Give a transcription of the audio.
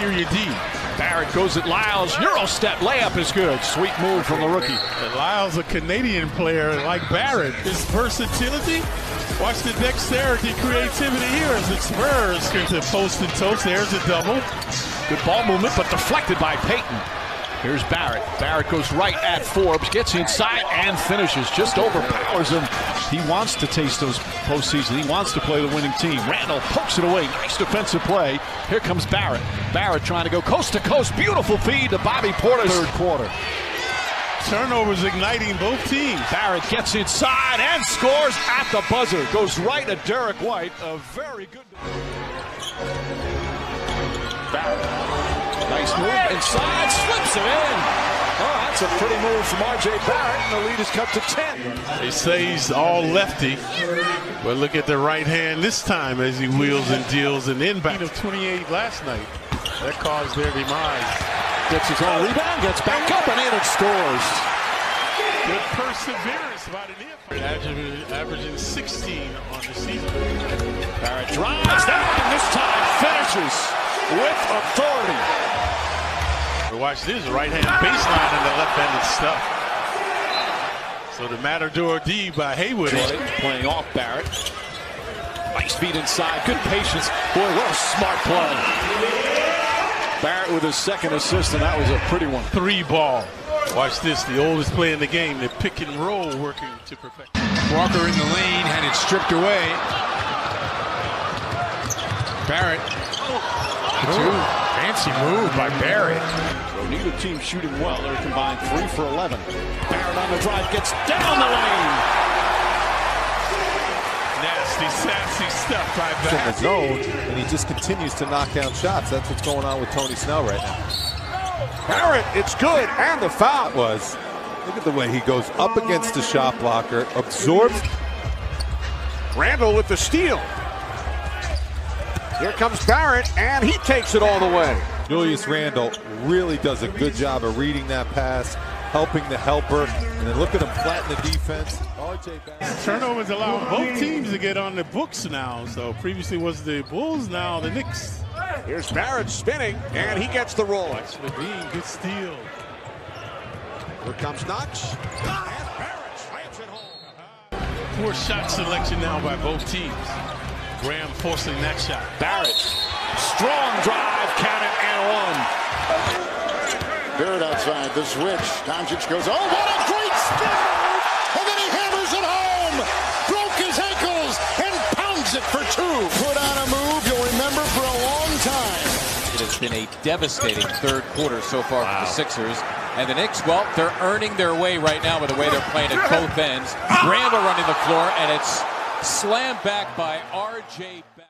Period D. Barrett goes at Lyles. Euro step layup is good. Sweet move from the rookie. And Lyles, a Canadian player like Barrett. His versatility. Watch the dexterity, creativity here as it spurs into post and toast. There's a double. Good ball movement, but deflected by Payton. Here's Barrett. Barrett goes right at Forbes, gets inside and finishes. Just overpowers him. He wants to taste those postseason. He wants to play the winning team. Randle pokes it away. Nice defensive play. Here comes Barrett. Barrett trying to go coast to coast. Beautiful feed to Bobby Portis. Third quarter. Turnovers igniting both teams. Barrett gets inside and scores at the buzzer. Goes right at Derrick White. A very good. Barrett. Nice move inside, slips it in. Oh, that's a pretty move from R.J. Barrett, and the lead is cut to 10. They say he's all lefty, but look at the right hand this time as he wheels and deals an inbound of 28 last night. That caused their demise. Gets his own rebound, gets back up and in and scores. Good perseverance by the Averaging, averaging 16 on the season. Barrett drives down, and this time finishes with authority. Watch this right hand baseline and the left handed stuff. So the matter Matador D by Hayward. Playing off Barrett. Nice feet inside. Good patience. Boy, what a smart play. Barrett with his second assist, and that was a pretty one. Three ball. Watch this, the oldest play in the game, the pick and roll working to perfection. Walker in the lane, had it stripped away. Barrett. Two. Fancy move by Barrett. So neither team shooting well. They're combined three for 11. Barrett on the drive gets down the lane. Nasty, sassy stuff by Barrett. In the zone, and he just continues to knock down shots. That's what's going on with Tony Snell right now. Barrett, it's good, and the foul was. Look at the way he goes up against the shot blocker, absorbs. Randle with the steal. Here comes Barrett, and he takes it all the way. Julius Randle really does a good job of reading that pass, helping the helper, and then look at him flatten the defense. Turnovers allow both teams to get on the books now. So previously was the Bulls, now the Knicks. Here's Barrett spinning, and he gets the roll. Watch LaVine, good steal. Here comes Knox, and Barrett slams it home. Poor shot selection now by both teams. Graham forcing that shot. Barrett, strong drive, count it, and one. Barrett outside the switch. Doncic goes, oh, what a great spin move! And then he hammers it home! Broke his ankles and pounds it for two. Put on a move you'll remember for a long time. It has been a devastating third quarter so far wow. for the Sixers. And the Knicks, well, they're earning their way right now with the way they're playing at both ends. Randle running the floor, and it's Slammed back by R.J. Beck.